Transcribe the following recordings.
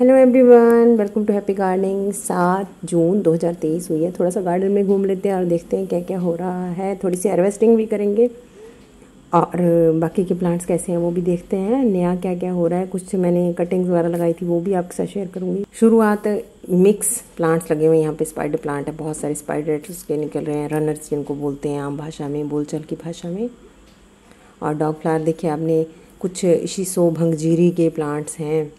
Hello everyone welcome to happy gardening सात जून 2023 हुई है। थोड़ा सा गार्डन में घूम लेते हैं और देखते हैं क्या क्या हो रहा है। थोड़ी सी हार्वेस्टिंग भी करेंगे। और बाकी के प्लांट्स कैसे हैं वो भी देखते हैं। नया क्या क्या हो रहा है, कुछ मैंने कटिंग्स वगैरह लगाई थी वो भी आपके साथ शेयर करूँगी। शुरुआत मिक्स प्लांट्स लगे हुए हैं। यहाँ पे स्पाइडर प्लांट है, बहुत सारे स्पाइडर के निकल रहे हैं। रनर्स जिनको बोलते हैं आम भाषा में, बोलचाल की भाषा में। और डॉग फ्लावर देखिए, आपने कुछ शीशो भंगजीरी के प्लांट्स हैं।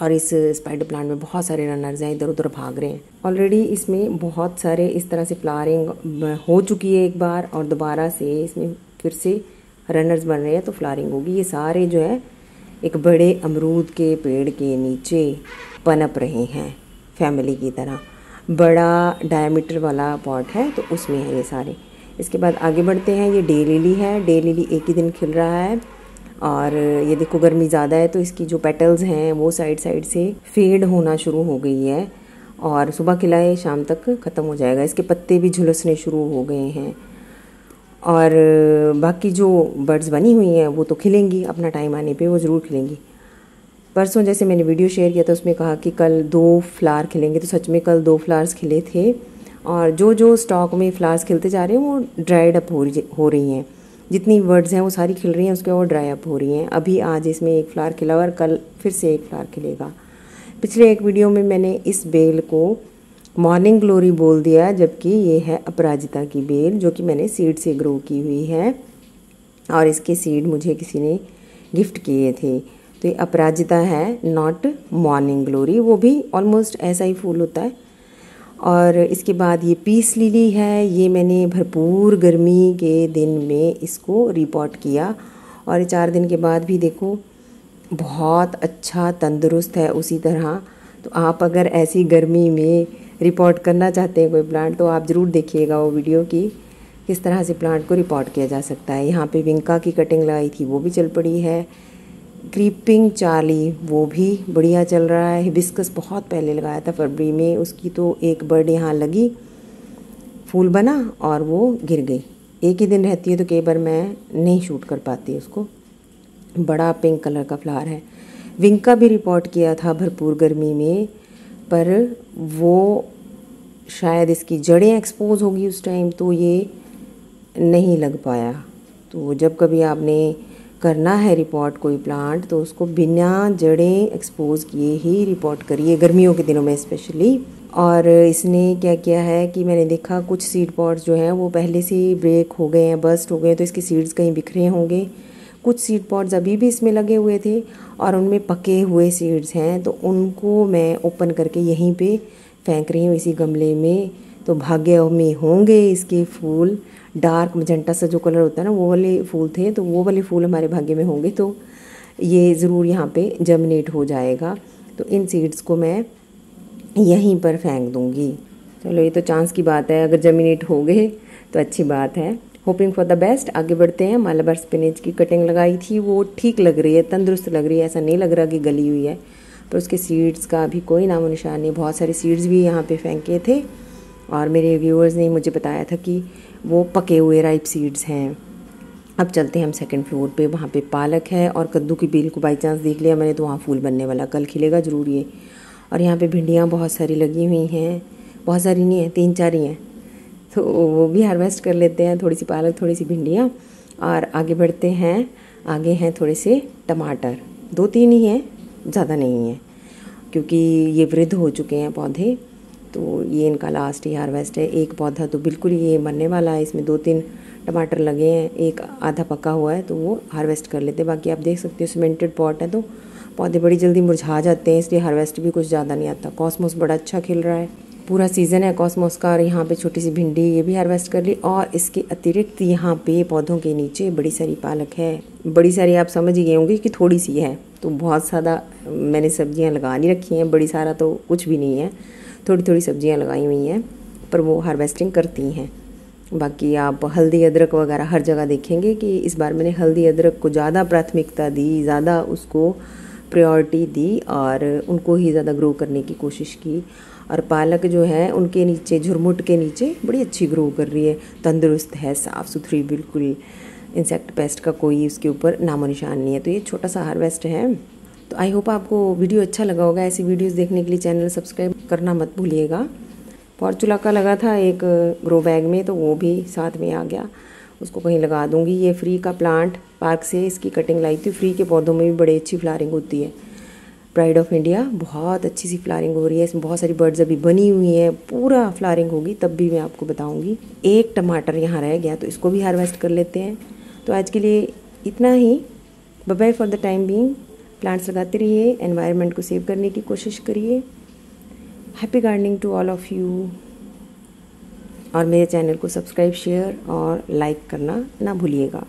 और इस स्पाइडर प्लांट में बहुत सारे रनर्स हैं इधर उधर भाग रहे हैं। ऑलरेडी इसमें बहुत सारे इस तरह से फ्लारिंग हो चुकी है एक बार और दोबारा से इसमें फिर से रनर्स बन रहे हैं तो फ्लारिंग होगी। ये सारे जो है, एक बड़े अमरूद के पेड़ के नीचे पनप रहे हैं फैमिली की तरह। बड़ा डायमीटर वाला पॉट है तो उसमें है ये सारे। इसके बाद आगे बढ़ते हैं, ये डे लिली है। डे लिली एक ही दिन खिल रहा है। और ये देखो गर्मी ज़्यादा है तो इसकी जो पेटल्स हैं, वो साइड साइड से फेड होना शुरू हो गई है और सुबह खिलाए, शाम तक ख़त्म हो जाएगा। इसके पत्ते भी झुलसने शुरू हो गए हैं। और बाकी जो बर्ड्स बनी हुई हैं, वो तो खिलेंगी, अपना टाइम आने पे वो ज़रूर खिलेंगी। परसों जैसे मैंने वीडियो शेयर किया था, उसमें कहा कि कल दो फ्लार खिलेंगे तो सच में कल दो फ्लार्स खिले थे। और जो जो स्टॉक में फ्लावर्स खिलते जा रहे हैं, वो ड्राइड अप हो रही हैं। जितनी वर्ड्स हैं, वो सारी खिल रही हैं, उसके और ड्राई अप हो रही हैं। अभी आज इसमें एक फ्लावर खिला और कल फिर से एक फ्लावर खिलेगा। पिछले एक वीडियो में मैंने इस बेल को मॉर्निंग ग्लोरी बोल दिया, जबकि ये है अपराजिता की बेल, जो कि मैंने सीड से ग्रो की हुई है। और इसके सीड मुझे किसी ने गिफ्ट किए थे। तो ये अपराजिता है नॉट मॉर्निंग ग्लोरी वो भी ऑलमोस्ट ऐसा ही फूल होता है। और इसके बाद ये पीस लिली है, ये मैंने भरपूर गर्मी के दिन में इसको रिपोर्ट किया। और चार दिन के बाद भी देखो, बहुत अच्छा तंदुरुस्त है उसी तरह। तो आप अगर ऐसी गर्मी में रिपोर्ट करना चाहते हैं कोई प्लांट तो आप ज़रूर देखिएगा वो वीडियो की, किस तरह से प्लांट को रिपोर्ट किया जा सकता है। यहाँ पे विंका की कटिंग लगाई थी, वो भी चल पड़ी है। क्रीपिंग चार्ली, वो भी बढ़िया चल रहा है। हिबिस्कस बहुत पहले लगाया था फरवरी में, उसकी तो एक बर्ड यहाँ लगी, फूल बना और वो गिर गई। एक ही दिन रहती है तो कई बार मैं नहीं शूट कर पाती उसको। बड़ा पिंक कलर का फ्लावर है। विंका भी रिपोर्ट किया था भरपूर गर्मी में, पर वो शायद इसकी जड़ें एक्सपोज होगी उस टाइम तो ये नहीं लग पाया। तो जब कभी आपने करना है रिपोर्ट कोई प्लांट तो उसको बिना जड़ें एक्सपोज किए ही रिपोर्ट करिए गर्मियों के दिनों में स्पेशली और इसने क्या किया है कि मैंने देखा कुछ सीड पॉट्स जो हैं, वो पहले से ही ब्रेक हो गए हैं बस्ट हो गए हैं तो इसके सीड्स कहीं बिखरे होंगे। कुछ सीड पॉट्स अभी भी इसमें लगे हुए थे और उनमें पके हुए सीड्स हैं तो उनको मैं ओपन करके यहीं पे फेंक रही हूँ इसी गमले में। तो भाग्य में होंगे इसके फूल। डार्क मजंटा सा जो कलर होता है ना, वो वाले फूल थे तो वो वाले फूल हमारे भाग्य में होंगे तो ये ज़रूर यहाँ पे जर्मिनेट हो जाएगा। तो इन सीड्स को मैं यहीं पर फेंक दूँगी। चलो, ये तो चांस की बात है, अगर जर्मिनेट हो गए तो अच्छी बात है। होपिंग फॉर द बेस्ट आगे बढ़ते हैं। मालाबार स्पिनेज की कटिंग लगाई थी, वो ठीक लग रही है, तंदुरुस्त लग रही है, ऐसा नहीं लग रहा कि गली हुई है। पर उसके सीड्स का अभी कोई नामो निशान नहीं, बहुत सारे सीड्स भी यहाँ पे फेंके थे। और मेरे व्यूअर्स ने मुझे बताया था कि वो पके हुए राइप सीड्स हैं। अब चलते हैं हम सेकंड फ्लोर पे, वहाँ पे पालक है और कद्दू की बेल को बाई चांस देख लिया मैंने तो वहाँ फूल बनने वाला। कल खिलेगा ज़रूर ये। और यहाँ पे भिंडियाँ बहुत सारी लगी हुई हैं। बहुत सारी नहीं है, तीन चार ही हैं। तो वो भी हार्वेस्ट कर लेते हैं, थोड़ी सी पालक, थोड़ी सी भिंडियाँ। और आगे बढ़ते हैं। आगे हैं थोड़े से टमाटर। दो तीन ही हैं, ज़्यादा नहीं है, क्योंकि ये वृद्ध हो चुके हैं पौधे। तो ये इनका लास्ट ही हार्वेस्ट है। एक पौधा तो बिल्कुल ये मरने वाला है। इसमें दो तीन टमाटर लगे हैं। एक आधा पका हुआ है तो वो हार्वेस्ट कर लेते हैं। बाकी आप देख सकते हो सीमेंटेड पॉट है तो पौधे बड़ी जल्दी मुरझा जाते हैं, इसलिए हार्वेस्ट भी कुछ ज़्यादा नहीं आता। कॉस्मोस बड़ा अच्छा खिल रहा है। पूरा सीज़न है कॉस्मोस का, और यहाँ पे छोटी सी भिंडी ये भी हार्वेस्ट कर ली, और इसके अतिरिक्त यहाँ पे पौधों के नीचे बड़ी सारी पालक है। बड़ी सारी आप समझ ही गए होंगे कि थोड़ी सी है। तो बहुत ज़्यादा मैंने सब्ज़ियाँ लगा नहीं रखी हैं, बड़ी सारा तो कुछ भी नहीं है। थोड़ी थोड़ी सब्ज़ियाँ लगाई हुई हैं, पर वो हार्वेस्टिंग करती हैं। बाकी आप हल्दी अदरक वगैरह हर जगह देखेंगे कि इस बार मैंने हल्दी अदरक को ज़्यादा प्राथमिकता दी, ज़्यादा उसको प्रायोरिटी दी और उनको ही ज़्यादा ग्रो करने की कोशिश की। और पालक जो है, उनके नीचे, झुरमुट के नीचे बड़ी अच्छी ग्रो कर रही है। तंदुरुस्त है साफ़ सुथरी बिल्कुल इंसेक्ट पेस्ट का कोई उसके ऊपर नामो निशान नहीं है। तो ये छोटा सा हार्वेस्ट है। तो आई होप आपको वीडियो अच्छा लगा होगा। ऐसी वीडियोस देखने के लिए चैनल सब्सक्राइब करना मत भूलिएगा। फॉर्चूला का लगा था एक ग्रो बैग में तो वो भी साथ में आ गया। उसको कहीं लगा दूँगी। ये फ्री का प्लांट पार्क से इसकी कटिंग लाई थी। फ्री के पौधों में भी बड़ी अच्छी फ्लारिंग होती है। प्राइड ऑफ़ इंडिया बहुत अच्छी सी फ्लारिंग हो रही है। इसमें बहुत सारी बर्ड्स अभी बनी हुई हैं। पूरा फ्लारिंग होगी, तब भी मैं आपको बताऊँगी। एक टमाटर यहाँ रह गया तो इसको भी हार्वेस्ट कर लेते हैं। तो आज के लिए इतना ही। Bye for the time being plants लगाते रहिए एनवायरनमेंट को सेव करने की कोशिश करिए। Happy gardening to all of you और मेरे चैनल को सब्सक्राइब शेयर और लाइक करना ना भूलिएगा।